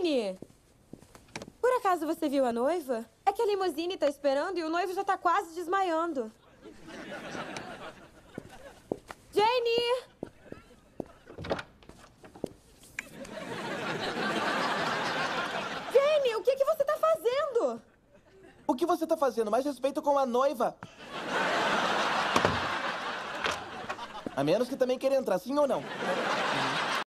Jane! Por acaso você viu a noiva? É que a limusine está esperando e o noivo já está quase desmaiando. Jane! Jane, o que, que você está fazendo? O que você está fazendo? Mais respeito com a noiva. A menos que também queira entrar, sim ou não?